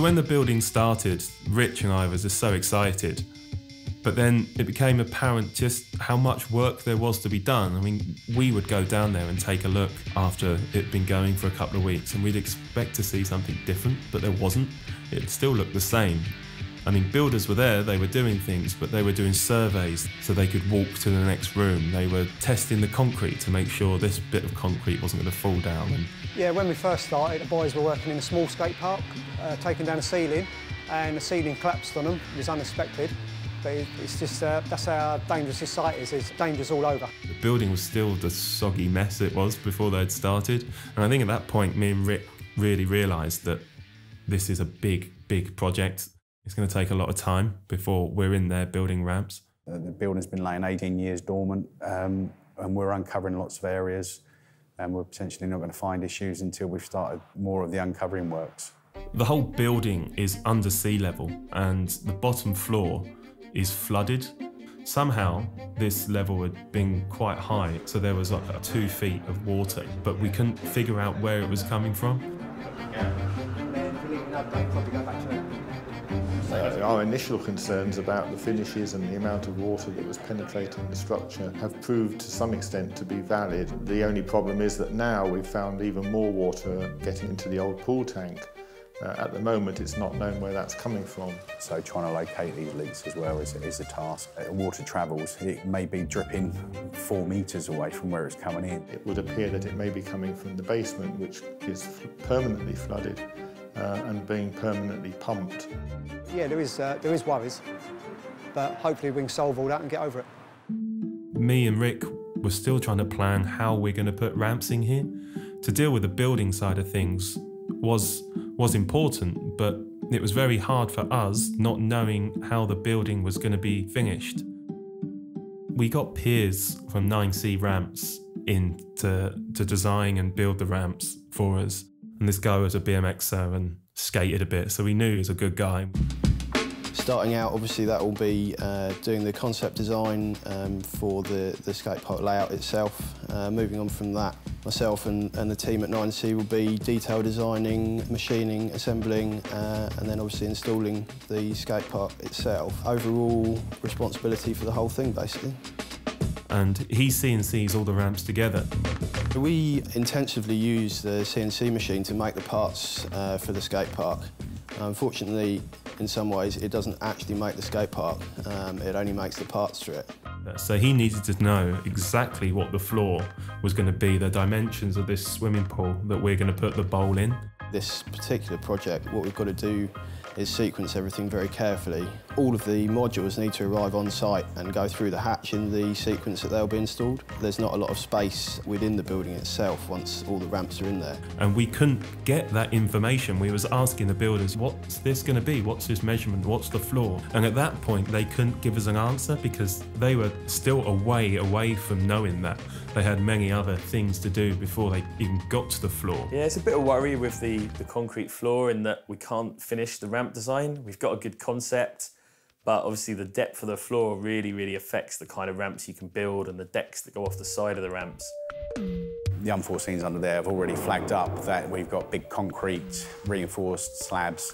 So when the building started, Rich and I was just so excited. But then it became apparent just how much work there was to be done. I mean, we would go down there and take a look after it'd been going for a couple of weeks, and we'd expect to see something different, but there wasn't. It still looked the same. I mean, builders were there, they were doing things, but they were doing surveys so they could walk to the next room. They were testing the concrete to make sure this bit of concrete wasn't going to fall down. And Yeah, when we first started, the boys were working in a small skate park, uh, taking down a ceiling, and the ceiling collapsed on them. It was unexpected, but it, it's just, uh, that's how dangerous this site is. It's dangerous all over. the building was still the soggy mess it was before they'd started. And I think at that point, me and Rick really realised that this is a big, big project. It's going to take a lot of time before we're in there building ramps. Uh, The building's been laying 18 years dormant, um, and we're uncovering lots of areas, and we're potentially not going to find issues until we've started more of the uncovering works. The whole building is under sea level and the bottom floor is flooded. Somehow, this level had been quite high, so there was like two feet of water, but we couldn't figure out where it was coming from. Our initial concerns about the finishes and the amount of water that was penetrating the structure have proved to some extent to be valid. The only problem is that now we've found even more water getting into the old pool tank. Uh, at the moment, it's not known where that's coming from. So trying to locate these leaks as well is, is a task. Uh, water travels, it may be dripping four metres away from where it's coming in. It would appear that it may be coming from the basement, which is permanently flooded uh, and being permanently pumped. Yeah, there is, uh, there is worries, but hopefully we can solve all that and get over it. me and Rick were still trying to plan how we're going to put ramps in here. To deal with the building side of things was was important, but it was very hard for us not knowing how the building was going to be finished. We got Piers from 9C Ramps in to, to design and build the ramps for us. And this guy was a BMXer and skated a bit, so we knew he was a good guy. Starting out, obviously, that will be uh, doing the concept design um, for the, the skate park layout itself. Uh, moving on from that, myself and, and the team at 9C will be detail designing, machining, assembling, uh, and then obviously installing the skate park itself. Overall responsibility for the whole thing, basically. And he CNCs all the ramps together. We intensively use the CNC machine to make the parts uh, for the skate park. Unfortunately, in some ways, it doesn't actually make the skate park. Um, it only makes the parts for it. So he needed to know exactly what the floor was going to be, the dimensions of this swimming pool that we're going to put the bowl in. This particular project, what we've got to do is sequence everything very carefully. All of the modules need to arrive on site and go through the hatch in the sequence that they'll be installed. There's not a lot of space within the building itself once all the ramps are in there. And we couldn't get that information. We was asking the builders, what's this going to be? What's this measurement? What's the floor? And at that point, they couldn't give us an answer because they were still a way away from knowing that. They had many other things to do before they even got to the floor. Yeah, it's a bit of worry with the, the concrete floor in that we can't finish the ramp design. We've got a good concept, but obviously the depth of the floor really, really affects the kind of ramps you can build and the decks that go off the side of the ramps. The unforeseens under there have already flagged up that we've got big concrete reinforced slabs,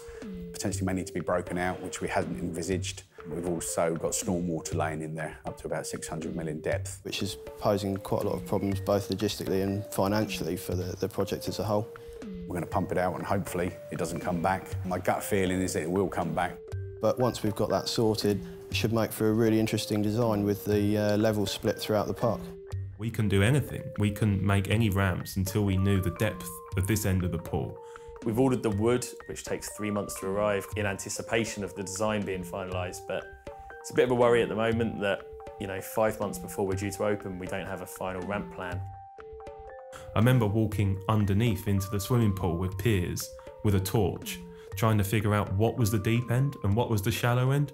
potentially may need to be broken out, which we hadn't envisaged. We've also got stormwater laying in there up to about 600 mil in depth. which is posing quite a lot of problems both logistically and financially for the, the project as a whole. We're going to pump it out and hopefully it doesn't come back. My gut feeling is that it will come back. But once we've got that sorted, it should make for a really interesting design with the uh, levels split throughout the park. We couldn't do anything. We couldn't make any ramps until we knew the depth of this end of the pool. We've ordered the wood, which takes three months to arrive in anticipation of the design being finalised, but it's a bit of a worry at the moment that, you know, five months before we're due to open, we don't have a final ramp plan. I remember walking underneath into the swimming pool with Piers with a torch, trying to figure out what was the deep end and what was the shallow end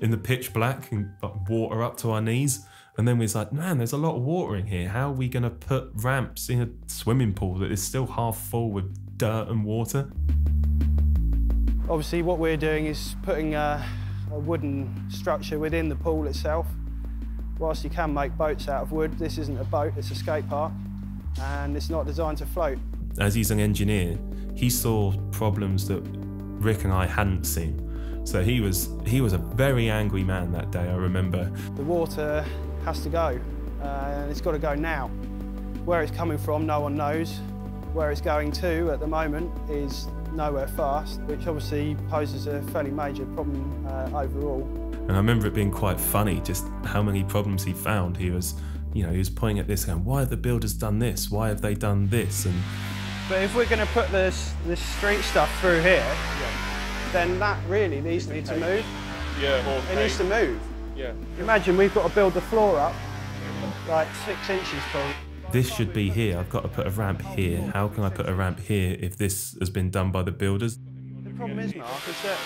in the pitch black and water up to our knees. And then we was like, man, there's a lot of water in here. How are we going to put ramps in a swimming pool that is still half full with dirt and water? Obviously, what we're doing is putting a, a wooden structure within the pool itself. Whilst you can make boats out of wood, this isn't a boat, it's a skate park, and it's not designed to float. As he's an engineer, he saw problems that Rick and I hadn't seen. So he was he was a very angry man that day. I remember. The water has to go, uh, and it's got to go now. Where it's coming from, no one knows. Where it's going to at the moment is nowhere fast, which obviously poses a fairly major problem uh, overall. And I remember it being quite funny just how many problems he found. He was, you know, he was pointing at this going, why have the builders done this? Why have they done this? And But if we're going to put this, this street stuff through here, then that really needs to move. Yeah, It needs to move. Yeah. Imagine we've got to build the floor up like six inches tall. this should be here. I've got to put a ramp here. How can I put a ramp here if this has been done by the builders? The problem is, Mark, is that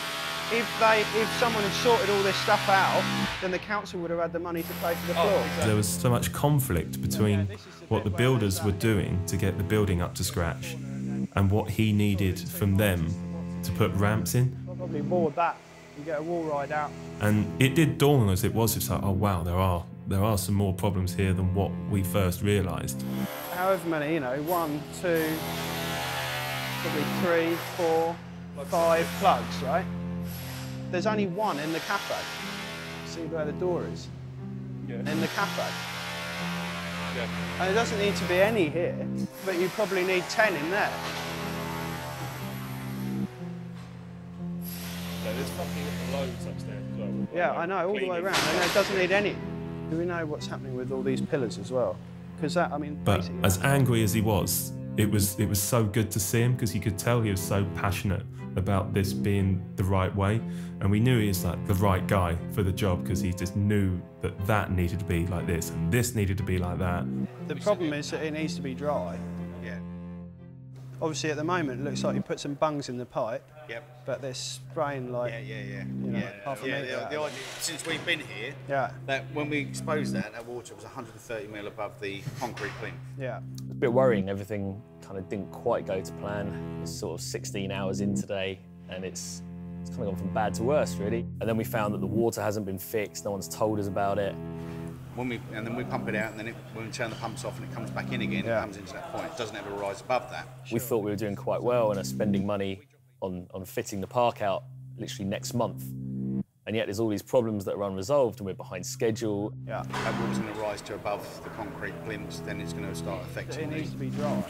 if they, if someone had sorted all this stuff out, then the council would have had the money to pay for the floor. There was so much conflict between what the builders were doing to get the building up to scratch and what he needed from them to put ramps in. Probably board that and get a wall ride out. And it did dawn on us. It was just like, oh wow, there are there are some more problems here than what we first realised. However many, you know, one, two, probably three, four, five plugs, right? There's only one in the cafe. See where the door is? Yeah. In the cafe. Yeah. And it doesn't need to be any here, but you probably need 10 in there. There's fucking loads upstairs as well. Yeah, I know, all the way around. And it doesn't need any. Do we know what's happening with all these pillars as well? Because that, I mean, But as angry as he was, it was it was so good to see him because you could tell he was so passionate about this being the right way, and we knew he was like the right guy for the job because he just knew that that needed to be like this and this needed to be like that. the problem is that it needs to be dry. Yeah. Obviously, at the moment, it looks like you put some bungs in the pipe, Yep. but they're spraying like, Yeah, yeah, yeah. you know, yeah, half a yeah, metre the, the idea, since we've been here, Yeah, that when we exposed that, that water was 130 mil above the concrete plinth. yeah. It's a bit worrying. Everything kind of didn't quite go to plan. It's sort of 16 hours in today, and it's it's kind of gone from bad to worse, really. And then we found that the water hasn't been fixed. No one's told us about it. When we and then we pump it out, and then it, when we turn the pumps off and it comes back in again, Yeah. it comes into that point. It doesn't ever rise above that. We thought we were doing quite well and are spending money on, on fitting the park out literally next month. And yet there's all these problems that are unresolved and we're behind schedule. Yeah, That water's going to rise to above the concrete plinths, then it's going to start affecting... it affecting needs to be dry.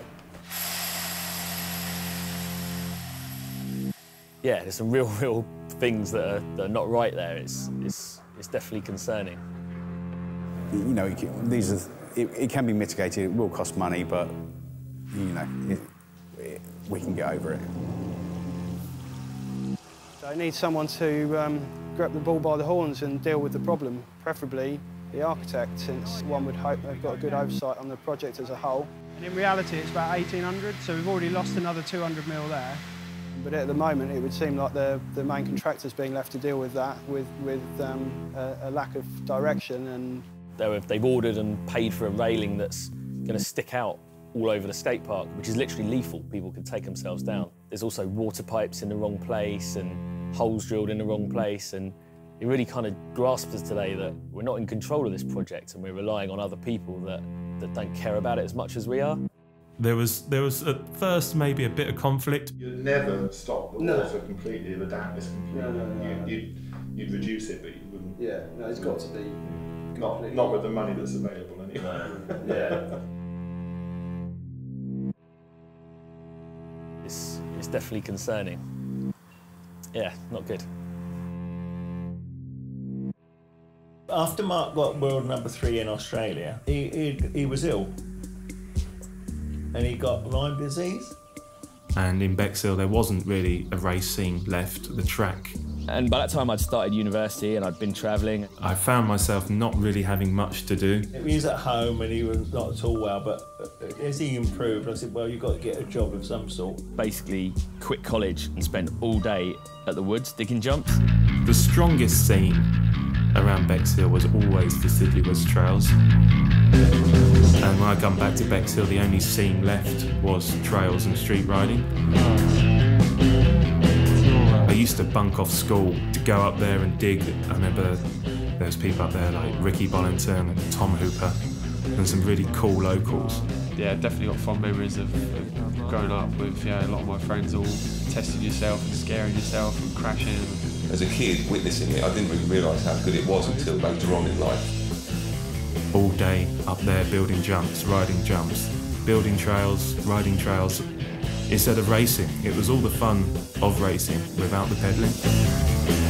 Yeah, there's some real, real things that are, that are not right there. It's, it's, it's definitely concerning. You know, it can- these are. It, it can be mitigated. It will cost money, but you know, it, it, we can get over it. So need someone to um, grab the ball by the horns and deal with the problem, preferably the architect, since one would hope they've got a good oversight on the project as a whole. And in reality, it's about 1,800, so we've already lost another 200 mil there. But at the moment, it would seem like the, the main contractor's being left to deal with that, with, with um, a, a lack of direction and They were- They've ordered and paid for a railing that's going to stick out all over the skate park, which is literally lethal. People could take themselves down. There's also water pipes in the wrong place and holes drilled in the wrong place. And it really kind of grasps us today that we're not in control of this project and we're relying on other people that, that don't care about it as much as we are. There was there was at first maybe a bit of conflict. You'd never stop the water completely, the dampness completely. You, you'd, you'd reduce it, but you wouldn't. yeah, no, it's got to be. Not, not with the money that's available anyway. Yeah. It's, it's definitely concerning. Yeah, not good. After Mark got world number three in Australia, he, he, he was ill. And he got Lyme disease. And in Bexhill, there wasn't really a race scene left. The track. And by that time, I'd started university and I'd been travelling. I found myself not really having much to do. He was at home and he was not at all well, but uh, as he improved, I said, Well, you've got to get a job of some sort. Basically, quit college and spent all day at the woods digging jumps. The strongest scene around Bexhill was always the Sidley Woods Trails. And when I come back to Bexhill, the only scene left was trails and street riding. I used to bunk off school to go up there and dig. I remember there was people up there like Ricky Bollington and Tom Hooper and some really cool locals. yeah, definitely got fond memories of, of growing up with yeah, a lot of my friends all testing yourself and scaring yourself and crashing. As a kid witnessing it, I didn't really realise how good it was until later on in life. All day up there building jumps, riding jumps, building trails, riding trails. Instead of racing, it was all the fun of racing without the pedaling.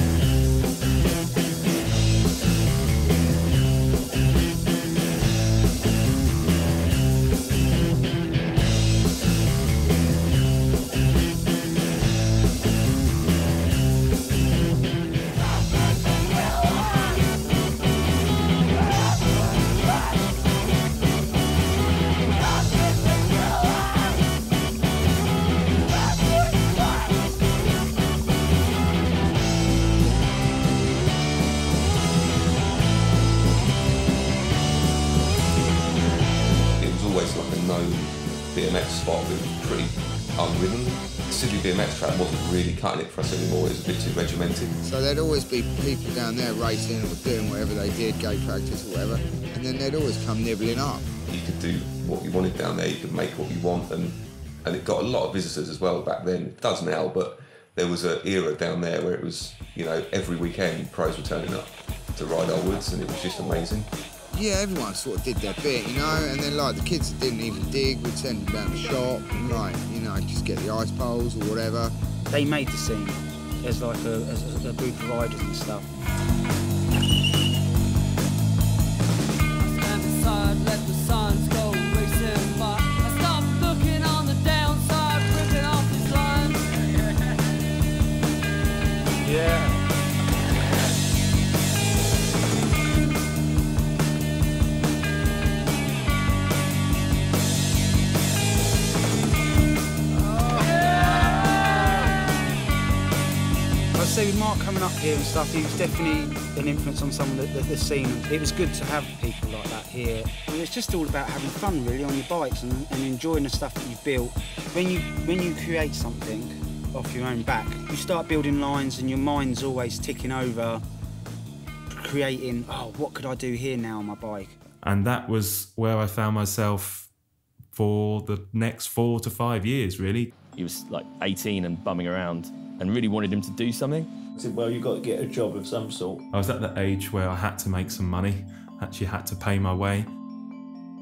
Track wasn't really cutting it for us anymore, it was a bit too regimented. So there'd always be people down there racing or doing whatever they did, gate practice or whatever, and then they'd always come nibbling up. You could do what you wanted down there, you could make what you want, and, and it got a lot of visitors as well back then. It does now, but there was an era down there where it was, you know, every weekend pros were turning up to ride our woods, and it was just amazing. Yeah, everyone sort of did their bit, you know, and then like the kids that didn't even dig would send them down the shop and like, you know, just get the ice poles or whatever. They made the scene as like a, as a, a group of riders and stuff. Mark coming up here and stuff, he was definitely an influence on some of the, the, the scene. It was good to have people like that here. And it's just all about having fun really on your bikes and, and enjoying the stuff that you've built. When you when you create something off your own back, you start building lines and your mind's always ticking over, creating, oh, what could I do here now on my bike? And that was where I found myself for the next four to five years, really. He was like 18 and bumming around and really wanted him to do something. I said, well, you've got to get a job of some sort. I was at the age where I had to make some money, actually had to pay my way.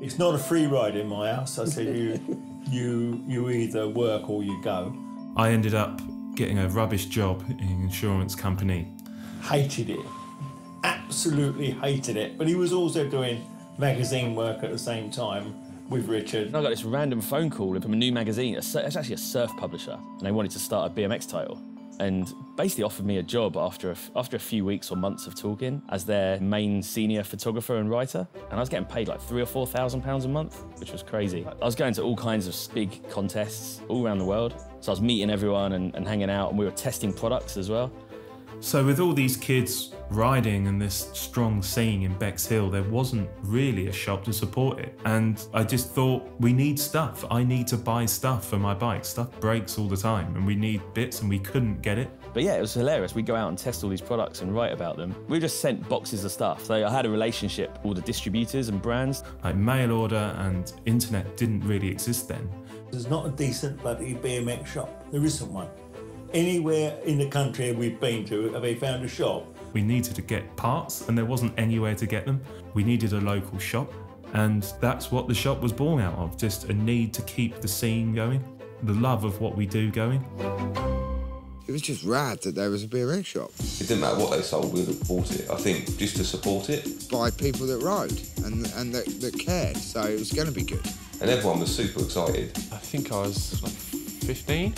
It's not a free ride in my house. I said, you, you, you either work or you go. I ended up getting a rubbish job in an insurance company. Hated it. Absolutely hated it. But he was also doing magazine work at the same time with Richard. And I got this random phone call from a new magazine. It's actually a surf publisher, and they wanted to start a BMX title. And basically offered me a job after a, after a few weeks or months of talking as their main senior photographer and writer. And I was getting paid like three or four thousand pounds a month, which was crazy. I was going to all kinds of big contests all around the world. So I was meeting everyone and, and hanging out, and we were testing products as well. So, with all these kids riding and this strong scene in Bexhill, there wasn't really a shop to support it. And I just thought, we need stuff. I need to buy stuff for my bike. Stuff breaks all the time, and we need bits, and we couldn't get it. But yeah, it was hilarious. We'd go out and test all these products and write about them. We just sent boxes of stuff. So I had a relationship with all the distributors and brands. Like mail order and internet didn't really exist then. There's not a decent bloody BMX shop. There isn't one. Anywhere in the country we've been to, have they found a shop? We needed to get parts, and there wasn't anywhere to get them. We needed a local shop, and that's what the shop was born out of just a need to keep the scene going, the love of what we do going. It was just rad that there was a BMX shop. It didn't matter what they sold, we'd have bought it. I think just to support it. By people that rode and, and that, that cared, so it was going to be good. And everyone was super excited. I think I was like 15,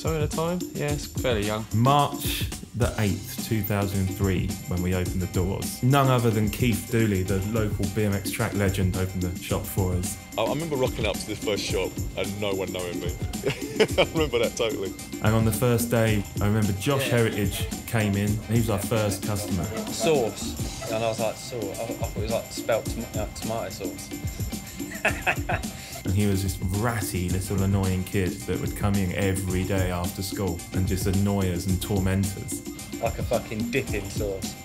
so at a time. Yeah, it's fairly young. March the 8th, 2003, when we opened the doors. None other than Keith Dooley, the local BMX track legend, opened the shop for us. I I remember rocking up to this first shop and no one knowing me. I remember that totally. And on the first day, I remember Josh Heritage came in. He was our first customer. Sauce. And I was like, sauce. I, I thought it was like spelt tom- like uh, tomato sauce. And he was this ratty little annoying kid that would come in every day after school and just annoy us and torment us. Like a fucking dipping sauce.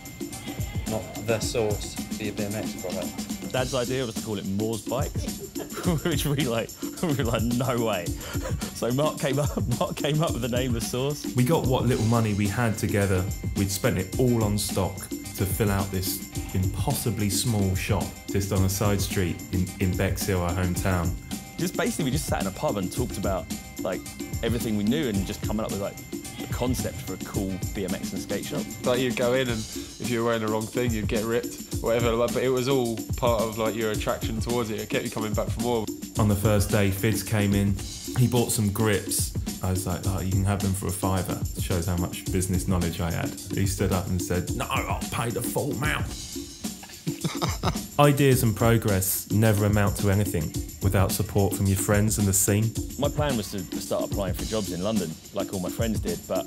Not the sauce for your BMX product. Dad's idea was to call it Moore's Bikes, which we like, we were like, no way. So Mark came up, Mark came up with the name of Source. We got what little money we had together. We'd spent it all on stock to fill out this impossibly small shop just on a side street in, in Bexhill, our hometown. Just basically, we just sat in a pub and talked about like everything we knew and just coming up with like a concept for a cool BMX and skate shop. Like you'd go in and if you were wearing the wrong thing, you'd get ripped, whatever. But it was all part of like your attraction towards it. It kept you coming back for more. On the first day, Fids came in. He bought some grips. I was like, oh, you can have them for a fiver. Shows how much business knowledge I had. He stood up and said, no, I'll pay the full amount. Ideas and progress never amount to anything without support from your friends and the scene. My plan was to start applying for jobs in London, like all my friends did, but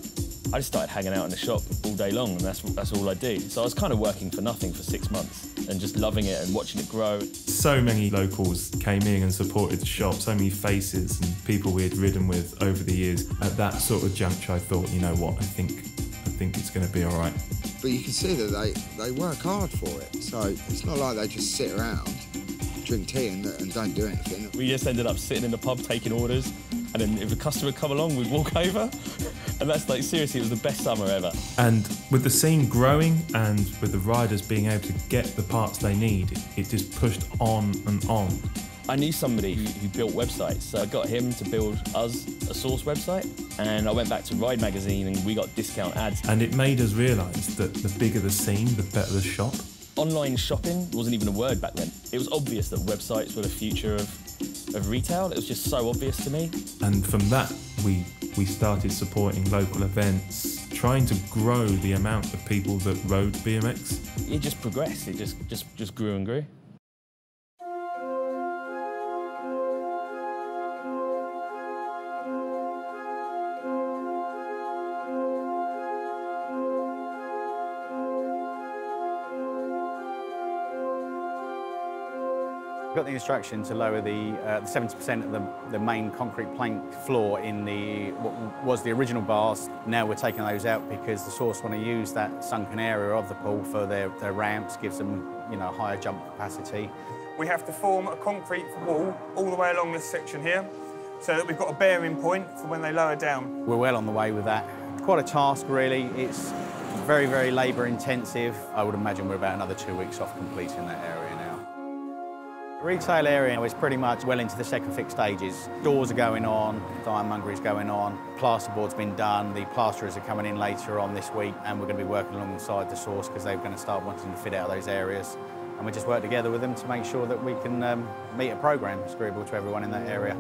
I just started hanging out in the shop all day long, and that's that's all I do. So I was kind of working for nothing for six months and just loving it and watching it grow. So many locals came in and supported the shop, so many faces and people we had ridden with over the years. At that sort of juncture, I thought, you know what, I think, I think it's going to be all right. But you can see that they, they work hard for it. So it's not like they just sit around, drink tea and, and don't do anything. We just ended up sitting in the pub taking orders, and then if a customer come along, we'd walk over, and that's like seriously, it was the best summer ever. And with the scene growing and with the riders being able to get the parts they need, it, it just pushed on and on. I knew somebody who, who built websites, so I got him to build us a source website, and I went back to Ride magazine and we got discount ads. And it made us realise that the bigger the scene, the better the shop. Online shopping wasn't even a word back then. It was obvious that websites were the future of, of retail. It was just so obvious to me. And from that, we we started supporting local events, trying to grow the amount of people that rode BMX. It just progressed. It just just just grew and grew. Got the instruction to lower the, uh, 70% of the, the main concrete plank floor in the what was the original bars. Now we're taking those out because the source want to use that sunken area of the pool for their, their ramps, gives them you know higher jump capacity. We have to form a concrete wall all the way along this section here so that we've got a bearing point for when they lower down. We're well on the way with that. Quite a task really. It's very, very labour intensive. I would imagine we're about another two weeks off completing that area. The retail area is pretty much well into the second fix stages. Doors are going on, ironmongery is going on, plasterboard's been done, the plasterers are coming in later on this week and we're going to be working alongside the source because they're going to start wanting to fit out those areas. And we just work together with them to make sure that we can um, meet a programme agreeable to everyone in that area.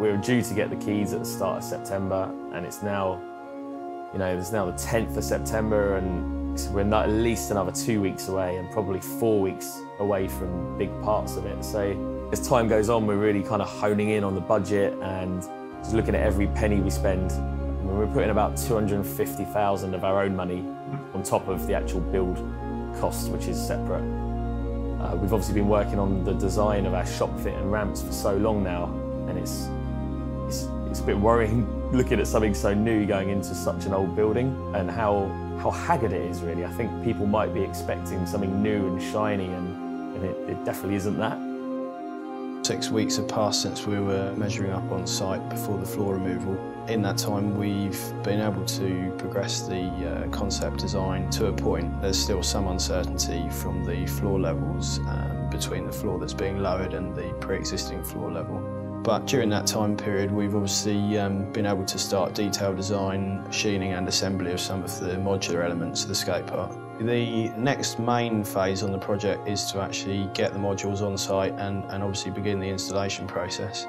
We were due to get the keys at the start of September and it's now, you know, it's now the 10th of September and we're not at least another two weeks away and probably four weeks away from big parts of it. So as time goes on, we're really kind of honing in on the budget and just looking at every penny we spend. I mean, we're putting about 250,000 of our own money on top of the actual build cost, which is separate. Uh, we've obviously been working on the design of our shop fit and ramps for so long now, and it's, it's, it's a bit worrying looking at something so new going into such an old building and how how haggard it is really. I think people might be expecting something new and shiny and, and it, it definitely isn't that. Six weeks have passed since we were measuring up on site before the floor removal. In that time we've been able to progress the uh, concept design to a point. There's still some uncertainty from the floor levels um, between the floor that's being lowered and the pre-existing floor level. But during that time period, we've obviously um, been able to start detailed design, machining and assembly of some of the modular elements of the skate park. The next main phase on the project is to actually get the modules on site and, and obviously begin the installation process.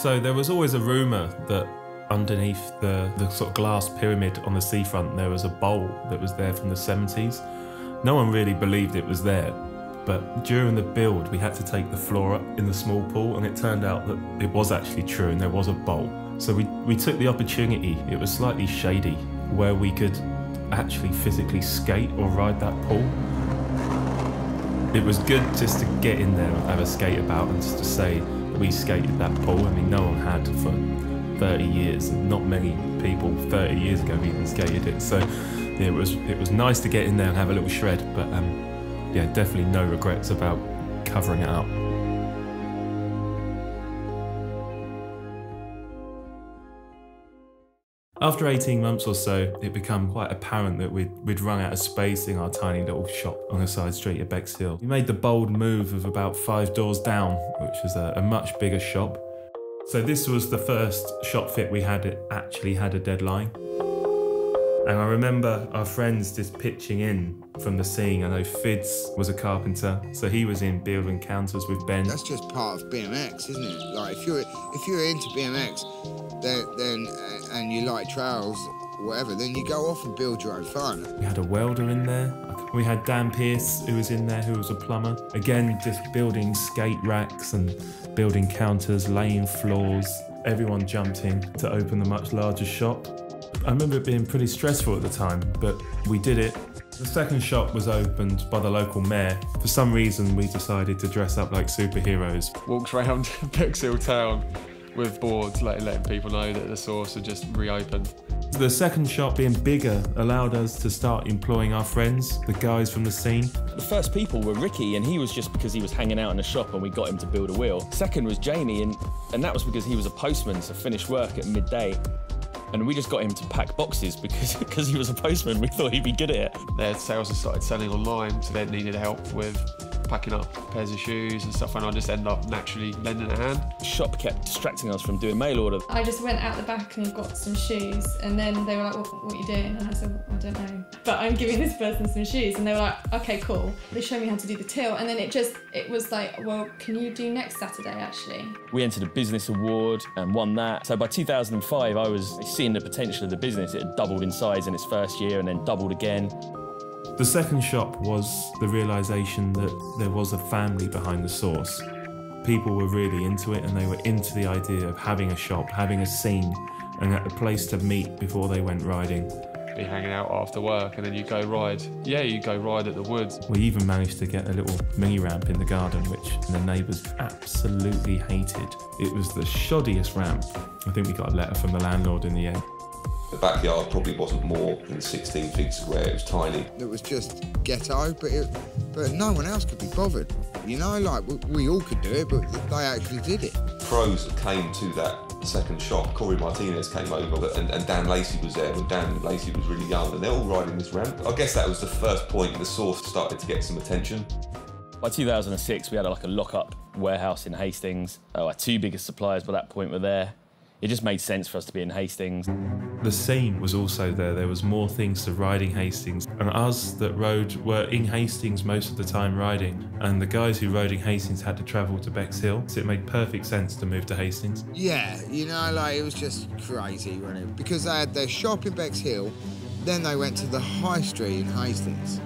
So there was always a rumour that underneath the, the sort of glass pyramid on the seafront there was a bowl that was there from the 70s. No one really believed it was there, but during the build we had to take the floor up in the small pool and it turned out that it was actually true and there was a bowl. So we, we took the opportunity, it was slightly shady, where we could actually physically skate or ride that pool. It was good just to get in there and have a skate about and just to say we skated that pool. I mean, no one had for 30 years, and not many people 30 years ago even skated it. So it was it was nice to get in there and have a little shred, but um, yeah, definitely no regrets about covering it up. After 18 months or so, it became quite apparent that we'd, we'd run out of space in our tiny little shop on a side street at Bexhill. We made the bold move of about five doors down, which was a, a much bigger shop. So this was the first shop fit we had that actually had a deadline. And I remember our friends just pitching in from the scene. I know Fids was a carpenter, so he was in building counters with Ben. That's just part of BMX, isn't it? Like if you're if you're into BMX, then then uh, and you like trails, whatever, then you go off and build your own fun. We had a welder in there. We had Dan Pierce, who was in there, who was a plumber. Again, just building skate racks and building counters, laying floors. Everyone jumped in to open the much larger shop. I remember it being pretty stressful at the time, but we did it. The second shop was opened by the local mayor. For some reason, we decided to dress up like superheroes. Walked around Bexhill town with boards, letting, letting people know that the source had just reopened. The second shop being bigger allowed us to start employing our friends, the guys from the scene. The first people were Ricky, and he was just because he was hanging out in the shop and we got him to build a wheel. Second was Jamie, and, and that was because he was a postman, so finished work at midday. And we just got him to pack boxes because because he was a postman. We thought he'd be good at it. Their sales had started selling online, so they needed help with packing up pairs of shoes and stuff, and I just end up naturally lending a hand. Shop kept distracting us from doing mail order. I just went out the back and got some shoes, and then they were like, "What, what are you doing?" And I said, "I don't know, but I'm giving this person some shoes." And they were like, "Okay, cool." They showed me how to do the till, and then it just it was like, "Well, can you do next Saturday actually?" We entered a business award and won that. So by 2005, I was seeing the potential of the business. It had doubled in size in its first year and then doubled again. The second shop was the realization that there was a family behind the source. People were really into it and they were into the idea of having a shop, having a scene, and a place to meet before they went riding. Be hanging out after work and then you go ride. Yeah, you go ride at the woods. We even managed to get a little mini ramp in the garden, which the neighbours absolutely hated. It was the shoddiest ramp. I think we got a letter from the landlord in the end. The backyard probably wasn't more than 16 feet square, it was tiny. It was just ghetto, but it, but no one else could be bothered. You know, like we, we all could do it, but they actually did it. Pros that came to that second shop, Corey Martinez came over and, and Dan Lacey was there when Dan Lacey was really young and they're all riding this ramp. I guess that was the first point the source started to get some attention. By 2006, we had like a lock-up warehouse in Hastings. Oh, our two biggest suppliers by that point were there. It just made sense for us to be in Hastings. The scene was also there. There was more things to riding Hastings. And us that rode were in Hastings most of the time riding. And the guys who rode in Hastings had to travel to Bexhill. So it made perfect sense to move to Hastings. Yeah, you know, like it was just crazy, wasn't it? Because they had their shop in Bexhill, then they went to the high street in Hastings,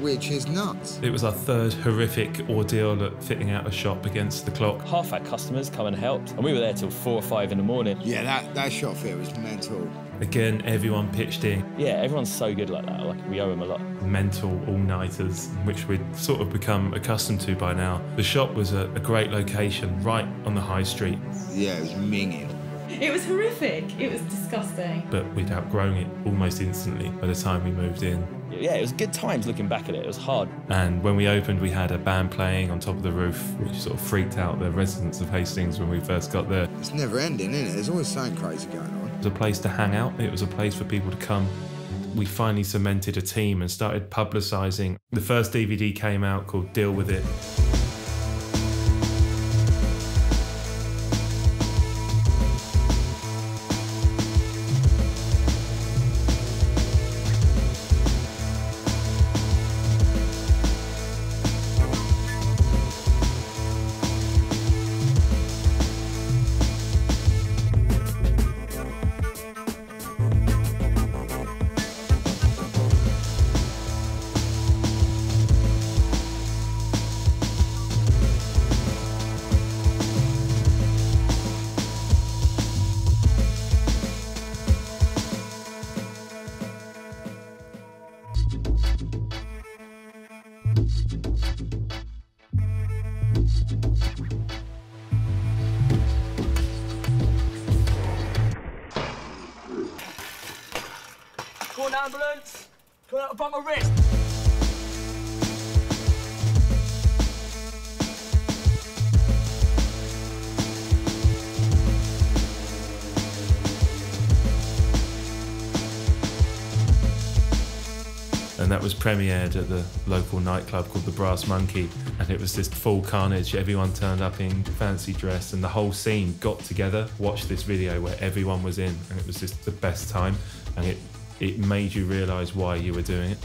which is nuts. It was our third horrific ordeal at fitting out a shop against the clock. Half our customers come and helped, and we were there till four or five in the morning. Yeah, that, that shop fit was mental. Again, everyone pitched in. Yeah, everyone's so good like that. Like we owe them a lot. Mental all-nighters, which we'd sort of become accustomed to by now. The shop was a, a great location, right on the high street. Yeah, it was minging. It was horrific. It was disgusting. But we'd outgrown it almost instantly by the time we moved in. Yeah, it was good times looking back at it. It was hard. And when we opened, we had a band playing on top of the roof, which sort of freaked out the residents of Hastings when we first got there. It's never ending, isn't it? There's always something crazy going on. It was a place to hang out, it was a place for people to come. We finally cemented a team and started publicising. The first DVD came out called Deal With It. Call an ambulance. Coming out above my wrist. and that was premiered at the local nightclub called the Brass Monkey, and it was just full carnage. Everyone turned up in fancy dress, and the whole scene got together, watched this video where everyone was in, and it was just the best time, and it it made you realise why you were doing it.